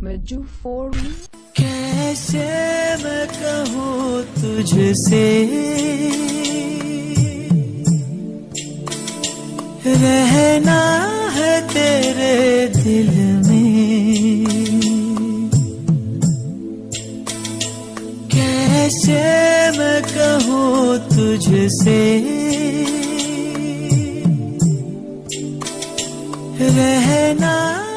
Majufori. कैसे मैं कहूँ तुझसे? रहना है तेरे दिल में। कैसे मैं कहूँ तुझसे? रहना